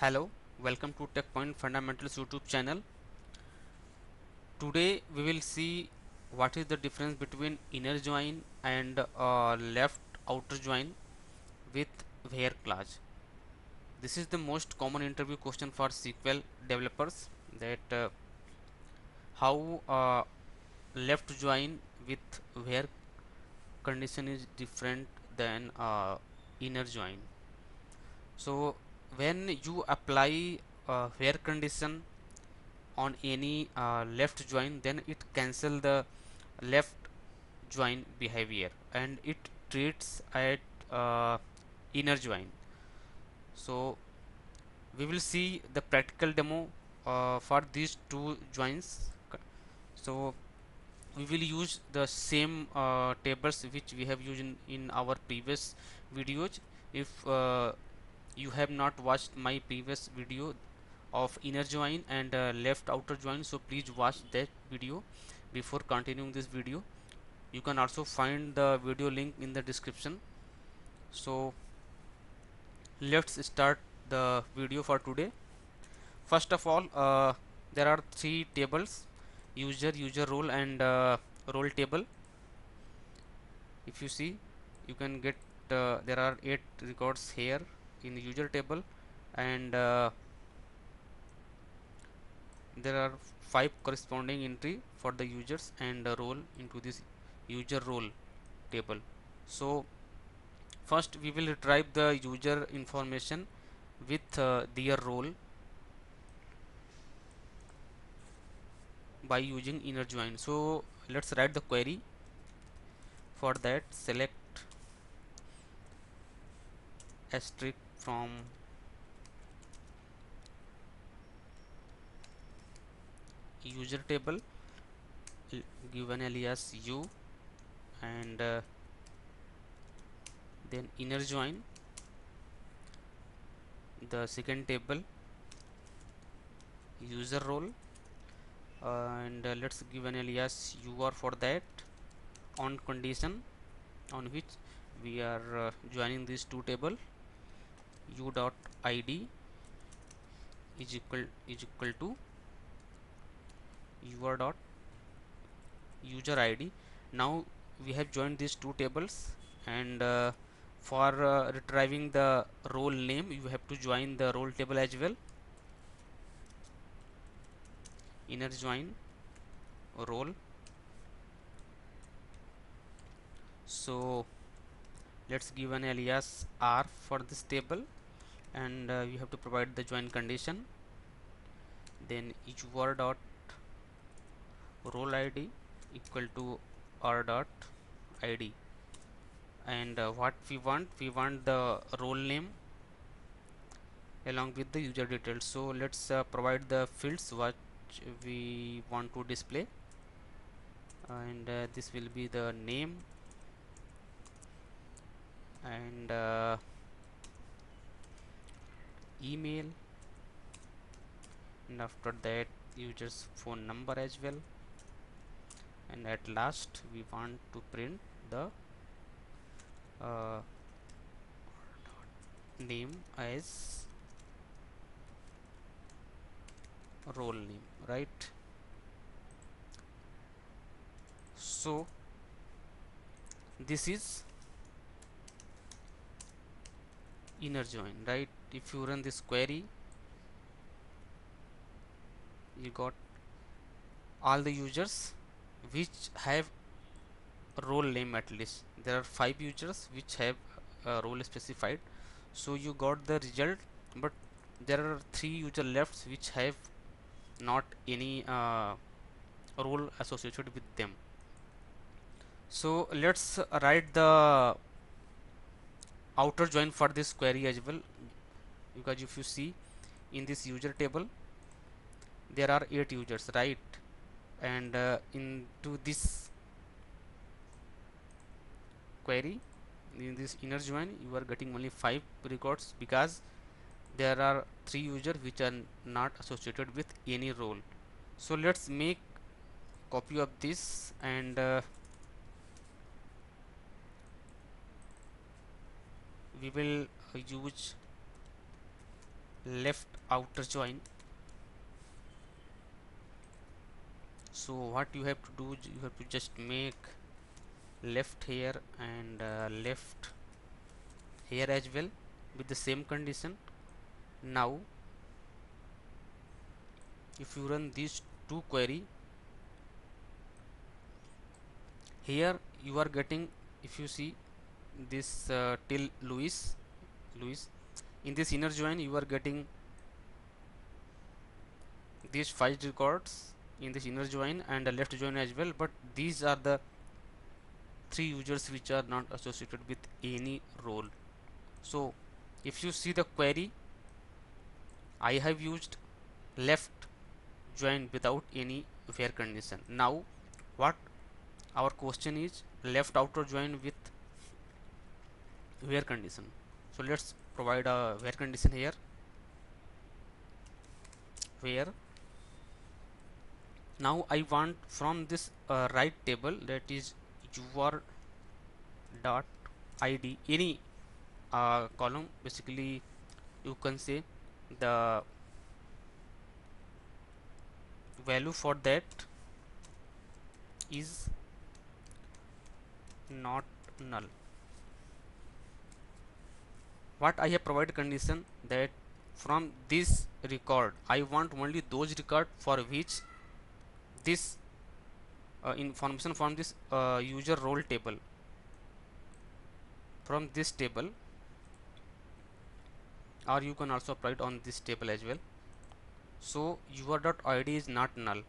Hello, welcome to TechPoint Fundamentals YouTube channel. Today we will see what is the difference between inner join and uh, left outer join with where clause. This is the most common interview question for SQL developers that uh, how uh, left join with where condition is different than uh, inner join. So when you apply uh, where condition on any uh, left join then it cancel the left join behavior and it treats at uh, inner join so we will see the practical demo uh, for these two joins so we will use the same uh, tables which we have used in, in our previous videos. If uh, you have not watched my previous video of inner join and uh, left outer join so please watch that video before continuing this video. You can also find the video link in the description. So let's start the video for today. First of all uh, there are three tables user user role and uh, role table. If you see you can get uh, there are eight records here in the user table and uh, there are five corresponding entry for the users and role into this user role table. So first we will retrieve the user information with uh, their role by using inner join. So let's write the query. For that select asterisk from user table give an alias u and uh, then inner join the second table user role uh, and uh, let's give an alias ur for that on condition on which we are uh, joining these two table u dot id is equal is equal to ur dot user id. Now we have joined these two tables and uh, for uh, retrieving the role name you have to join the role table as well. Inner join role. So let's give an alias r for this table and uh, you have to provide the join condition. Then each word dot role id equal to r dot id and uh, what we want we want the role name along with the user details. So let's uh, provide the fields what we want to display. And uh, this will be the name. And uh, email. And after that users phone number as well. And at last we want to print the uh, name as role name right? So this is inner join right if you run this query you got all the users which have role name at least. There are five users which have a role specified. So you got the result but there are three user left which have not any uh, role associated with them. So let's write the outer join for this query as well because if you see in this user table there are eight users right? And uh, into this query in this inner join you are getting only five records because there are three users which are not associated with any role. So let's make copy of this and uh, we will use left outer join. So what you have to do you have to just make left here and uh, left here as well with the same condition. Now if you run these two query here you are getting if you see this uh, till Louis Louis in this inner join you are getting these five records in this inner join and the left join as well but these are the three users which are not associated with any role. So if you see the query I have used left join without any where condition. Now what our question is left outer join with where condition so let's provide a where condition here. Where? Now I want from this uh, right table that is ur dot id any uh, column basically you can say the value for that is not null what I have provided condition that from this record I want only those record for which this uh, information from this uh, user role table. From this table or you can also apply it on this table as well. So ur dot id is not null.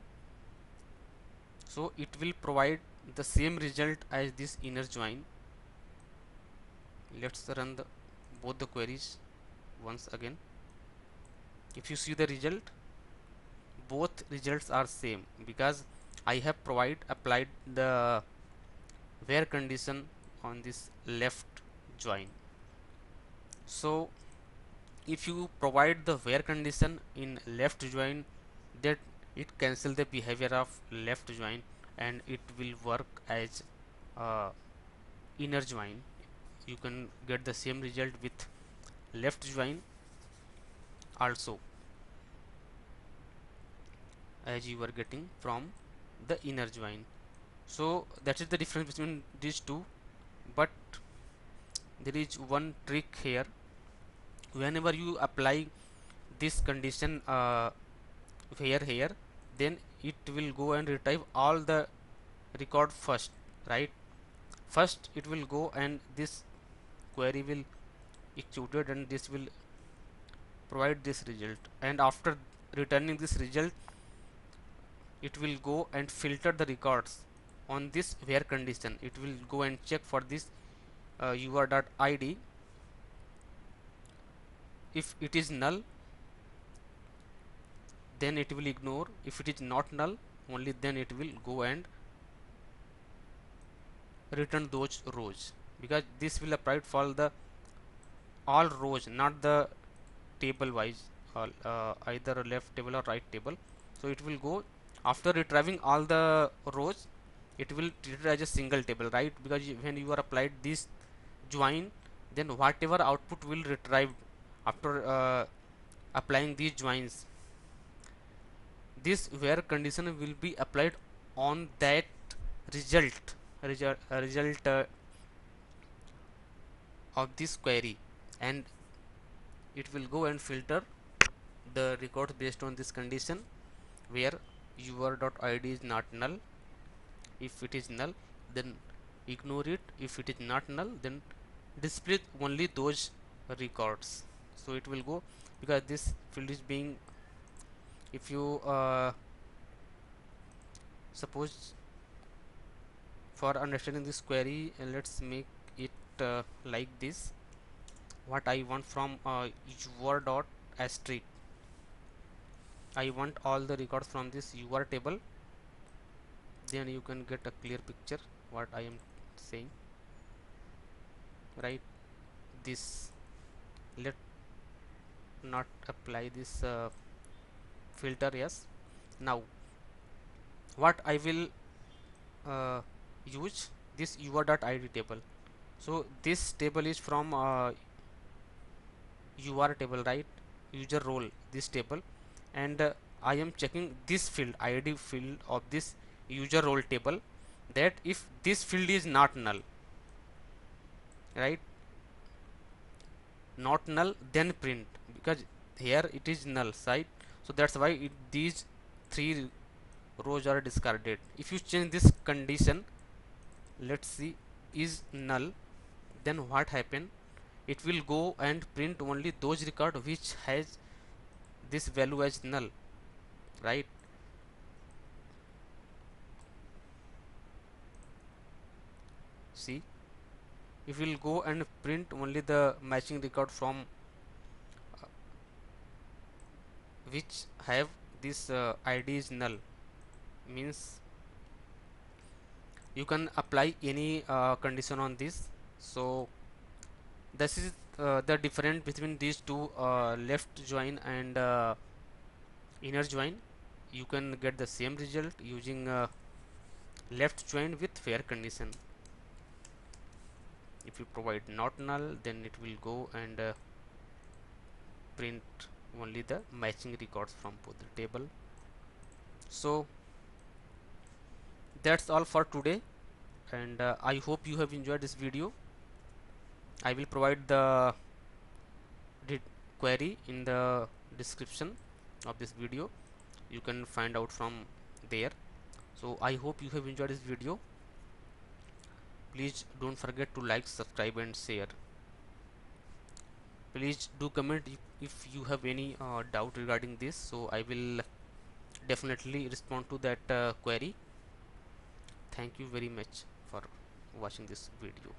So it will provide the same result as this inner join. Let's run the both the queries once again. If you see the result both results are same because I have provide applied the where condition on this left join. So if you provide the where condition in left join that it cancel the behavior of left join and it will work as uh, inner join you can get the same result with left join also. As you are getting from the inner join. So that is the difference between these two. But there is one trick here. Whenever you apply this condition uh, here here then it will go and retrieve all the record first right? First it will go and this query will executed and this will provide this result. And after returning this result it will go and filter the records on this where condition. It will go and check for this uh, id if it is null then it will ignore. If it is not null only then it will go and return those rows because this will apply for the all rows not the table wise uh, either left table or right table. So it will go after retrieving all the rows it will treat it as a single table right? Because when you are applied this join then whatever output will retrieve after uh, applying these joins. This where condition will be applied on that result result, uh, result uh, of this query and it will go and filter the records based on this condition where ur dot id is not null. If it is null then ignore it. If it is not null then display only those records. So it will go because this field is being if you uh, suppose for understanding this query uh, let's make uh, like this. What I want from uh, ur dot asterisk I want all the records from this UR table. Then you can get a clear picture what I am saying. Right this. Let not apply this uh, filter yes. Now what I will uh, use this ur.id table so this table is from uh, ur table right? User role this table. And uh, I am checking this field id field of this user role table that if this field is not null right? Not null then print because here it is null site so that's why it, these three rows are discarded. If you change this condition let's see is null then what happen it will go and print only those record which has this value as null right? See it will go and print only the matching record from uh, which have this uh, id is null. Means you can apply any uh, condition on this so this is uh, the difference between these two uh, left join and uh, inner join. You can get the same result using uh, left join with fair condition. If you provide not null then it will go and uh, print only the matching records from both the table. So that's all for today and uh, I hope you have enjoyed this video I will provide the query in the description of this video. You can find out from there. So I hope you have enjoyed this video. Please don't forget to like subscribe and share. Please do comment if, if you have any uh, doubt regarding this. So I will definitely respond to that uh, query. Thank you very much for watching this video